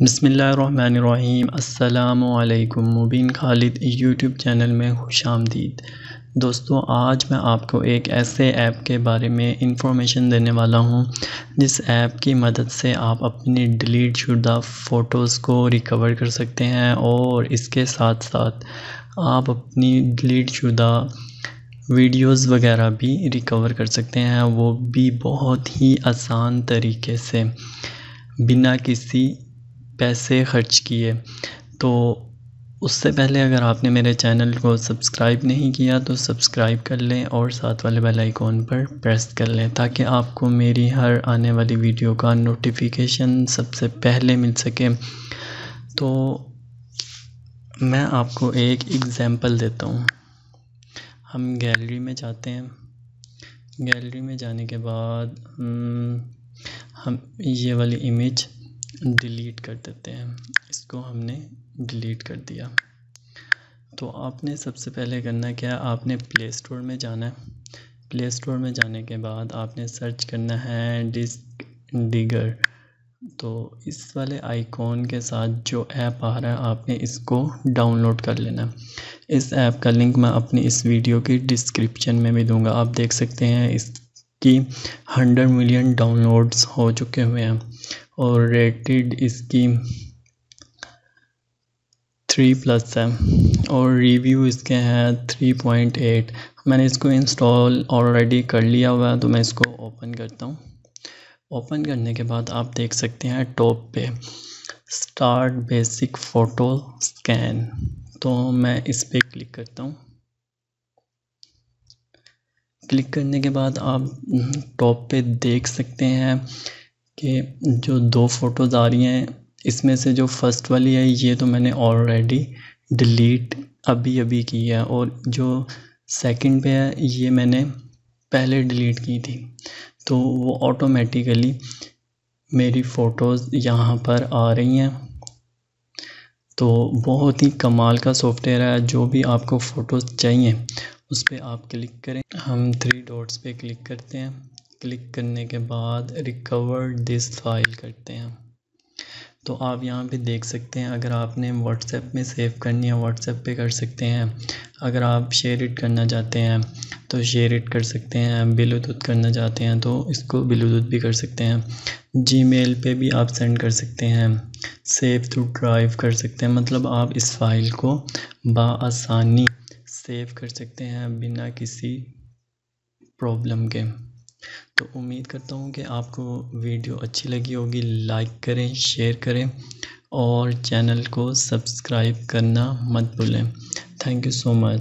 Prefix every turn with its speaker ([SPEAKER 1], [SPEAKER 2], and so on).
[SPEAKER 1] बसमीम अल्लाम मुबीन Khalid YouTube channel में खुश आमदीद। दोस्तों, आज मैं आपको एक ऐसे ऐप के बारे में इंफॉर्मेशन देने वाला हूँ, जिस ऐप की मदद से आप अपनी डिलीट शुदा फ़ोटोज़ को रिकवर कर सकते हैं और इसके साथ साथ आप अपनी डिलीट शुदा वीडियोस वगैरह भी रिकवर कर सकते हैं। वो भी बहुत ही आसान तरीके से, बिना किसी पैसे ख़र्च किए। तो उससे पहले अगर आपने मेरे चैनल को सब्सक्राइब नहीं किया तो सब्सक्राइब कर लें और साथ वाले बेल आइकॉन पर प्रेस कर लें ताकि आपको मेरी हर आने वाली वीडियो का नोटिफिकेशन सबसे पहले मिल सके। तो मैं आपको एक एग्ज़ाम्पल देता हूँ। हम गैलरी में जाते हैं। गैलरी में जाने के बाद हम्म, हम ये वाली इमेज डिलीट कर देते हैं। इसको हमने डिलीट कर दिया। तो आपने सबसे पहले करना क्या है? आपने प्ले स्टोर में जाना है। प्ले स्टोर में जाने के बाद आपने सर्च करना है डिस्क डिगर तो इस वाले आइकॉन के साथ जो ऐप आ रहा है, आपने इसको डाउनलोड कर लेना। इस ऐप का लिंक मैं अपनी इस वीडियो की डिस्क्रिप्शन में भी दूँगा। आप देख सकते हैं इसकी हंड्रेड मिलियन डाउनलोड्स हो चुके हुए हैं। और रेटेड इसकी थ्री प्लस है। और रिव्यू इसके हैं थ्री पॉइंट एट मैंने इसको इंस्टॉल ऑलरेडी कर लिया हुआ है तो मैं इसको ओपन करता हूँ। ओपन करने के बाद आप देख सकते हैं टॉप पे स्टार्ट बेसिक फ़ोटो स्कैन तो मैं इस पर क्लिक करता हूँ। क्लिक करने के बाद आप टॉप पे देख सकते हैं कि जो दो फ़ोटोज़ आ रही हैं, इसमें से जो फ़र्स्ट वाली है, ये तो मैंने ऑलरेडी डिलीट अभी अभी की है और जो सेकंड पे है, ये मैंने पहले डिलीट की थी। तो वो ऑटोमेटिकली मेरी फ़ोटोज़ यहाँ पर आ रही हैं। तो बहुत ही कमाल का सॉफ्टवेयर है, जो भी आपको फ़ोटोज़ चाहिए, उस पर आप क्लिक करें। हम थ्री डॉट्स पे क्लिक करते हैं। क्लिक करने के बाद रिकवर दिस फ़ाइल करते हैं। तो आप यहाँ पे देख सकते हैं, अगर आपने व्हाट्सएप में सेव करनी है व्हाट्सएप पे कर सकते हैं। अगर आप शेयर इट करना चाहते हैं तो शेयर इट कर सकते हैं ब्लूटूथ करना चाहते हैं तो इसको ब्लूटूथ भी कर सकते हैं। जीमेल पे भी आप सेंड कर सकते हैं सेव टू ड्राइव कर सकते हैं। मतलब आप इस फ़ाइल को बसानी सेव कर सकते हैं बिना किसी प्रॉब्लम के। तो उम्मीद करता हूँ कि आपको वीडियो अच्छी लगी होगी। लाइक करें, शेयर करें और चैनल को सब्सक्राइब करना मत भूलें। Thank you so much.